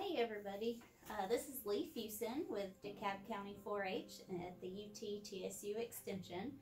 Hey everybody, uh, this is Lee Fusen with DeKalb County 4-H at the UT TSU Extension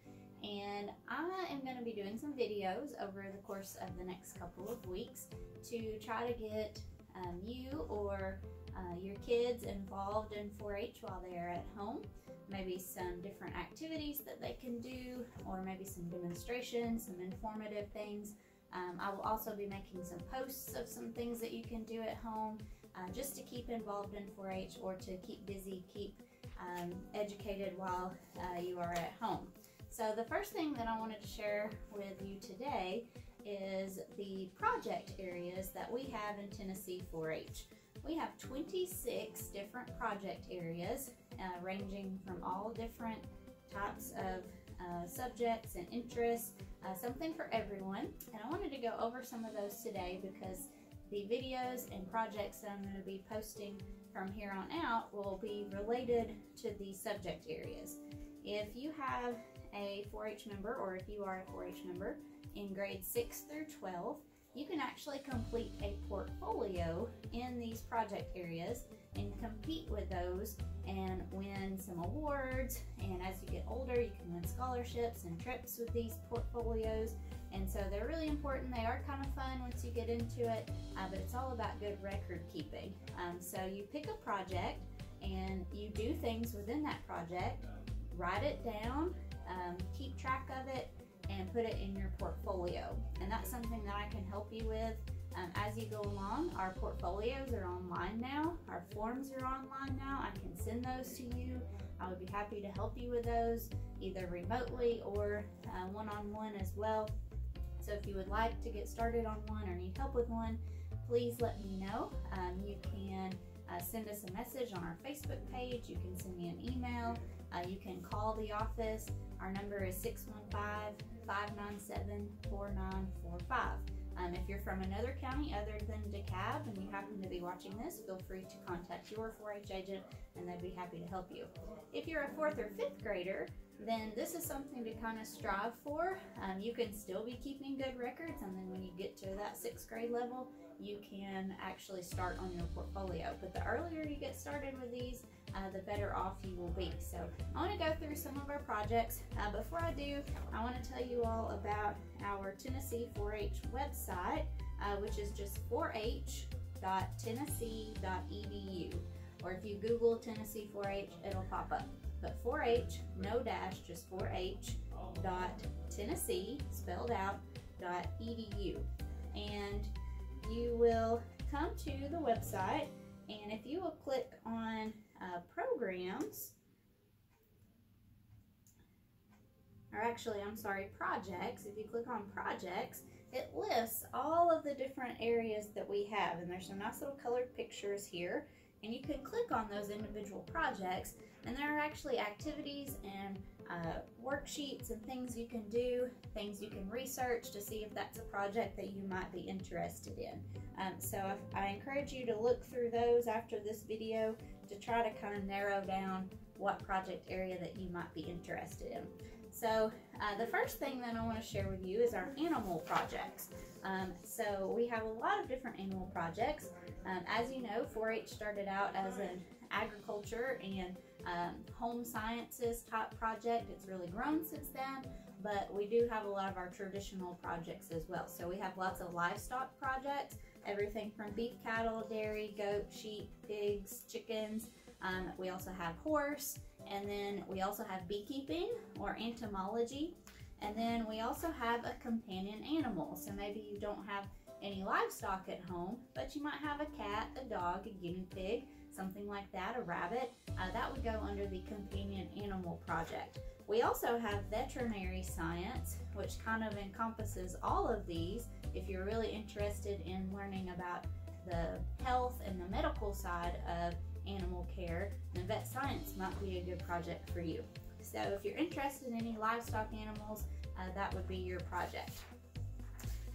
and I am going to be doing some videos over the course of the next couple of weeks to try to get um, you or uh, your kids involved in 4-H while they are at home. Maybe some different activities that they can do or maybe some demonstrations, some informative things. Um, I will also be making some posts of some things that you can do at home uh, just to keep involved in 4-H or to keep busy, keep um, educated while uh, you are at home. So the first thing that I wanted to share with you today is the project areas that we have in Tennessee 4-H. We have 26 different project areas uh, ranging from all different types of uh, subjects and interests, uh, something for everyone. And I wanted to go over some of those today because the videos and projects that I'm going to be posting from here on out will be related to these subject areas. If you have a 4-H member or if you are a 4-H member in grades 6 through 12, you can actually complete a portfolio in these project areas and compete with those and win some awards. And as you get older, you can win scholarships and trips with these portfolios. And so they're really important. They are kind of fun once you get into it, uh, but it's all about good record keeping. Um, so you pick a project and you do things within that project, write it down, um, keep track of it, and put it in your portfolio. And that's something that I can help you with um, as you go along. Our portfolios are online now. Our forms are online now. I can send those to you. I would be happy to help you with those either remotely or one-on-one -on -one as well. So if you would like to get started on one or need help with one, please let me know. Um, you can uh, send us a message on our Facebook page. You can send me an email. Uh, you can call the office. Our number is 615 597 4945. Um, if you're from another county other than DeKalb and you happen to be watching this, feel free to contact your 4-H agent and they'd be happy to help you. If you're a fourth or fifth grader, then this is something to kind of strive for. Um, you can still be keeping good records and then when you get to that sixth grade level, you can actually start on your portfolio. But the earlier you get started with these, uh, the better off you will be. So I want to go through some of our projects. Uh, before I do, I want to tell you all about our Tennessee 4-H website, uh, which is just 4h.tennessee.edu. Or if you Google Tennessee 4-H, it'll pop up. But 4-H, no dash, just 4H dot Tennessee, spelled out, dot edu. And you will come to the website and if you will click on uh, programs, or actually, I'm sorry, projects, if you click on projects, it lists all of the different areas that we have. And there's some nice little colored pictures here. And you can click on those individual projects and there are actually activities and uh, worksheets and things you can do, things you can research to see if that's a project that you might be interested in. Um, so I encourage you to look through those after this video to try to kind of narrow down what project area that you might be interested in. So uh, the first thing that I want to share with you is our animal projects. Um, so we have a lot of different animal projects. Um, as you know, 4-H started out as an agriculture and um, home sciences type project. It's really grown since then, but we do have a lot of our traditional projects as well. So we have lots of livestock projects, everything from beef cattle, dairy, goat, sheep, pigs, chickens. Um, we also have horse, and then we also have beekeeping or entomology. And then we also have a companion animal. So maybe you don't have any livestock at home, but you might have a cat, a dog, a guinea pig, something like that, a rabbit, uh, that would go under the companion animal project. We also have veterinary science, which kind of encompasses all of these. If you're really interested in learning about the health and the medical side of animal care, then vet science might be a good project for you. So if you're interested in any livestock animals, uh, that would be your project.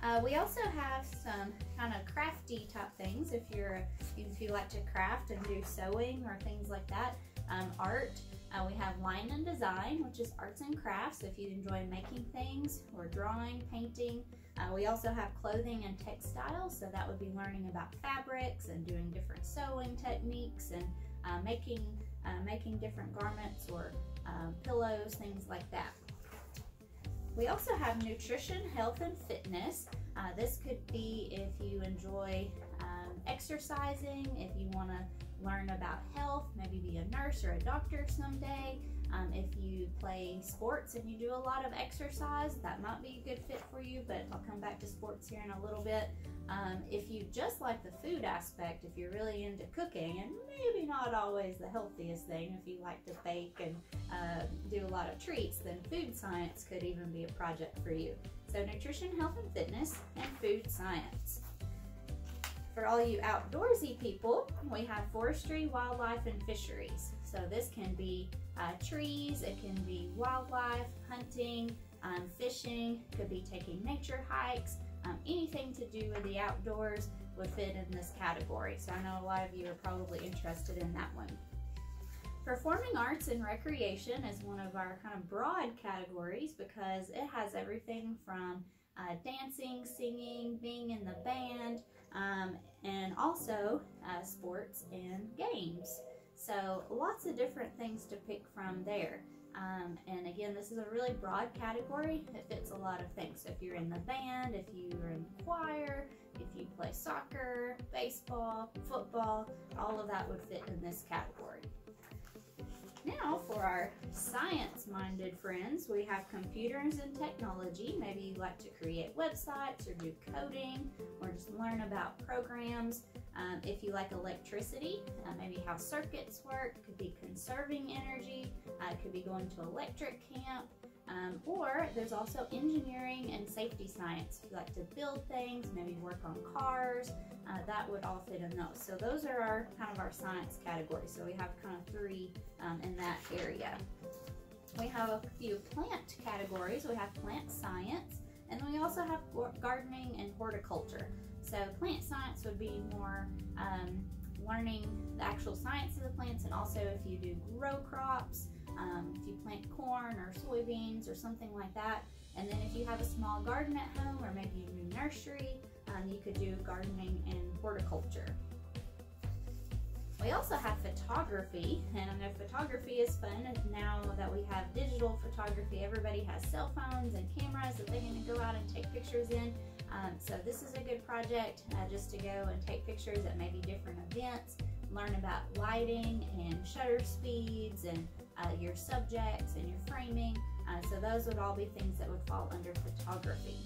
Uh, we also have some kind of crafty type things if you're if you like to craft and do sewing or things like that. Um, art, uh, we have line and design, which is arts and crafts So if you enjoy making things or drawing, painting. Uh, we also have clothing and textiles, so that would be learning about fabrics and doing different sewing techniques and uh, making uh, making different garments or um, pillows, things like that. We also have nutrition, health, and fitness. Uh, this could be if you enjoy um, exercising, if you want to learn about health, maybe be a nurse or a doctor someday. Um, if you play sports and you do a lot of exercise, that might be a good fit for you, but I'll come back to sports here in a little bit. Um, if you just like the food aspect, if you're really into cooking, and maybe not always the healthiest thing, if you like to bake and uh, do a lot of treats, then food science could even be a project for you. So nutrition, health and fitness, and food science. For all you outdoorsy people, we have forestry, wildlife, and fisheries. So this can be uh, trees, it can be wildlife, hunting, um, fishing, could be taking nature hikes, um, anything to do with the outdoors would fit in this category. So I know a lot of you are probably interested in that one. Performing arts and recreation is one of our kind of broad categories because it has everything from uh, dancing, singing, being in the band, um, and also uh, sports and games. So lots of different things to pick from there. Um, and again, this is a really broad category. It fits a lot of things. So if you're in the band, if you're in choir, if you play soccer, baseball, football, all of that would fit in this category. Now for our science-minded friends, we have computers and technology. Maybe you like to create websites or do coding or just learn about programs. Um, if you like electricity, uh, maybe how circuits work, could be conserving energy, uh, could be going to electric camp, um, or there's also engineering and safety science. If you like to build things, maybe work on cars, uh, that would all fit in those. So those are our kind of our science categories. So we have kind of three um, in that area. We have a few plant categories. We have plant science, and we also have gardening and horticulture. So plant science would be more um, learning the actual science of the plants and also if you do grow crops, um, if you plant corn or soybeans or something like that. And then if you have a small garden at home or maybe you do nursery, um, you could do gardening and horticulture. We also have photography, and I know photography is fun. Now that we have digital photography, everybody has cell phones and cameras that they can go out and take pictures in. Um, so this is a good project uh, just to go and take pictures at maybe different events, learn about lighting and shutter speeds and uh, your subjects and your framing. Uh, so those would all be things that would fall under photography.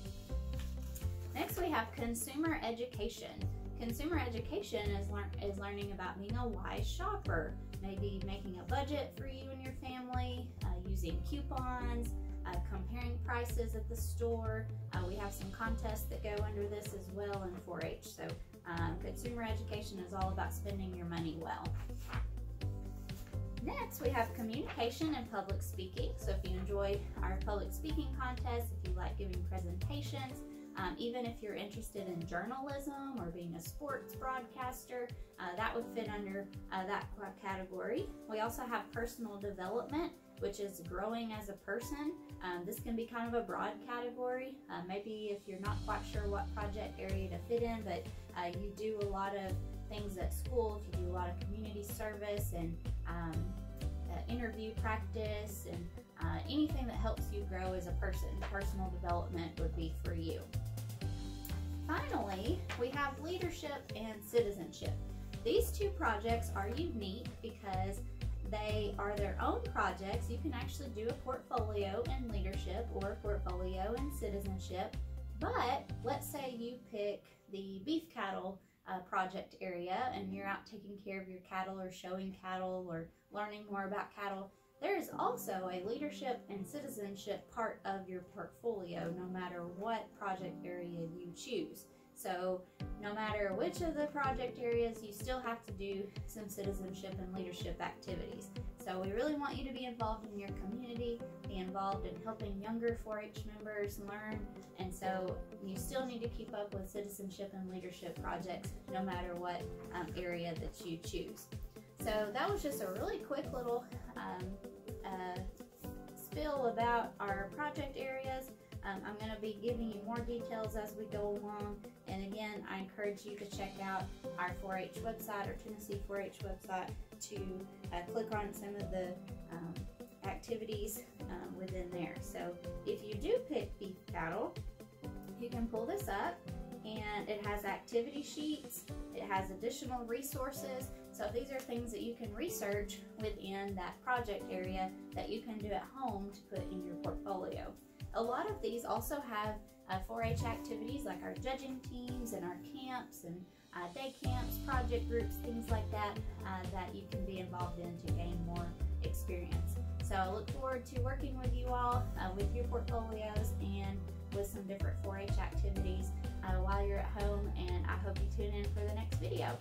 Next we have consumer education. Consumer education is, lear is learning about being a wise shopper, maybe making a budget for you and your family, uh, using coupons, uh, comparing prices at the store. Uh, we have some contests that go under this as well in 4-H. So um, consumer education is all about spending your money well. Next, we have communication and public speaking. So if you enjoy our public speaking contests, if you like giving presentations, um, even if you're interested in journalism or being a sports broadcaster, uh, that would fit under uh, that category. We also have personal development, which is growing as a person. Um, this can be kind of a broad category. Uh, maybe if you're not quite sure what project area to fit in, but uh, you do a lot of things at school, if you do a lot of community service and um, uh, interview practice and anything that helps you grow as a person, personal development would be for you. Finally, we have leadership and citizenship. These two projects are unique because they are their own projects. You can actually do a portfolio in leadership or a portfolio in citizenship. But let's say you pick the beef cattle uh, project area and you're out taking care of your cattle or showing cattle or learning more about cattle. There is also a leadership and citizenship part of your portfolio no matter what project area you choose. So no matter which of the project areas, you still have to do some citizenship and leadership activities. So we really want you to be involved in your community, be involved in helping younger 4-H members learn, and so you still need to keep up with citizenship and leadership projects no matter what um, area that you choose. So that was just a really quick little uh, spill about our project areas. Um, I'm going to be giving you more details as we go along. And again, I encourage you to check out our 4-H website or Tennessee 4-H website to uh, click on some of the um, activities um, within there. So if you do pick beef cattle, you can pull this up and it has activity sheets, it has additional resources. So these are things that you can research within that project area that you can do at home to put in your portfolio. A lot of these also have uh, 4-H activities like our judging teams and our camps and uh, day camps, project groups, things like that, uh, that you can be involved in to gain more experience. So I look forward to working with you all uh, with your portfolios and with some different 4-H activities uh, while you're at home and I hope you tune in for the next video.